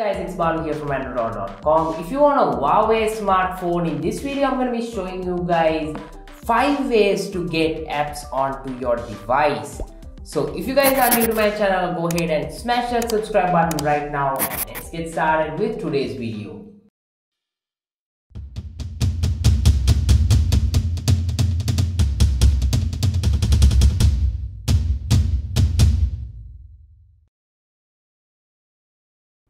guys, it's Balu here from AndroDollar.com. If you want a Huawei smartphone, in this video I'm going to be showing you guys 5 ways to get apps onto your device. So if you guys are new to my channel, go ahead and smash that subscribe button right now let's get started with today's video.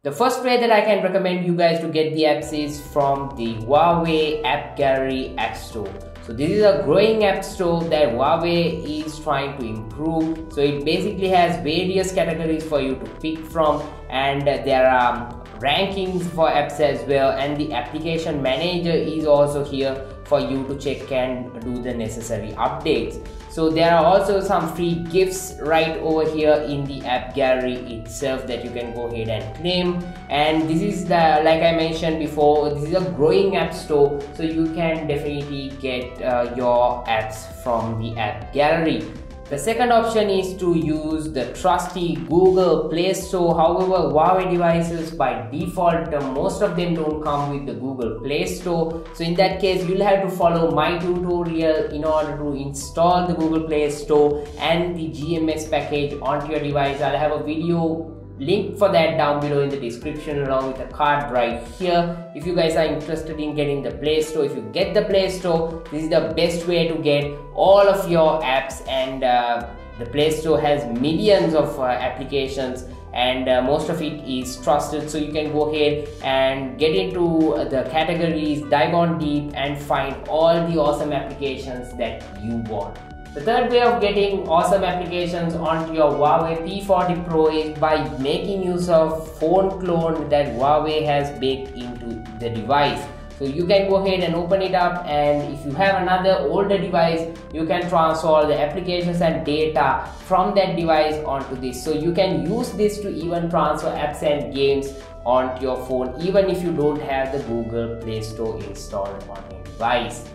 The first way that I can recommend you guys to get the apps is from the Huawei App Gallery App Store. So this is a growing app store that Huawei is trying to improve. So it basically has various categories for you to pick from and there are rankings for apps as well and the application manager is also here for you to check and do the necessary updates. So there are also some free gifts right over here in the app gallery itself that you can go ahead and claim. And this is the like i mentioned before this is a growing app store. So you can definitely get uh, your apps from the app gallery the second option is to use the trusty Google Play Store. However, Huawei devices by default, uh, most of them don't come with the Google Play Store. So in that case, you'll have to follow my tutorial in order to install the Google Play Store and the GMS package onto your device. I'll have a video link for that down below in the description along with a card right here. If you guys are interested in getting the play store if you get the play store this is the best way to get all of your apps and uh, the play store has millions of uh, applications and uh, most of it is trusted. So you can go ahead and get into the categories dive on deep and find all the awesome applications that you want the third way of getting awesome applications onto your Huawei P40 Pro is by making use of phone clone that Huawei has baked into the device. So you can go ahead and open it up and if you have another older device, you can transfer all the applications and data from that device onto this. So you can use this to even transfer apps and games onto your phone even if you don't have the Google Play Store installed on your device.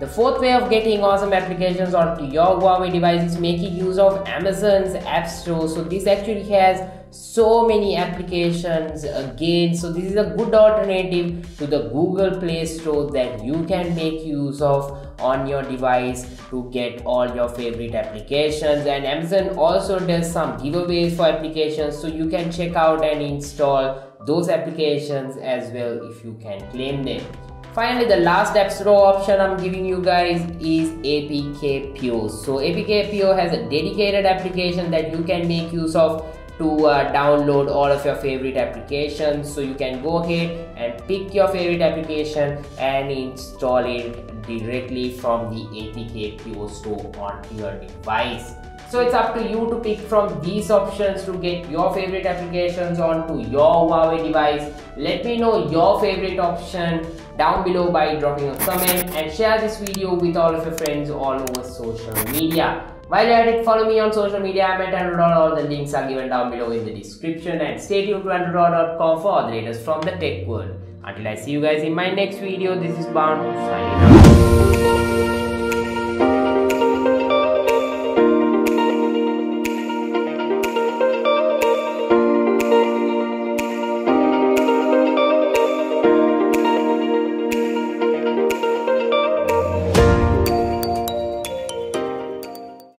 The fourth way of getting awesome applications onto your Huawei device is making use of Amazon's App Store. So this actually has so many applications again. So this is a good alternative to the Google Play Store that you can make use of on your device to get all your favorite applications and Amazon also does some giveaways for applications so you can check out and install those applications as well if you can claim them. Finally, the last Store option I'm giving you guys is APK. So APK has a dedicated application that you can make use of to uh, download all of your favorite applications. So you can go ahead and pick your favorite application and install it directly from the APK store onto your device. So it's up to you to pick from these options to get your favorite applications onto your Huawei device. Let me know your favorite option down below by dropping a comment and share this video with all of your friends all over social media. While you're at it, follow me on social media. I'm at. All the links are given down below in the description and stay tuned to AndroDollar.com for the latest from the tech world. Until I see you guys in my next video, this is Banu signing out.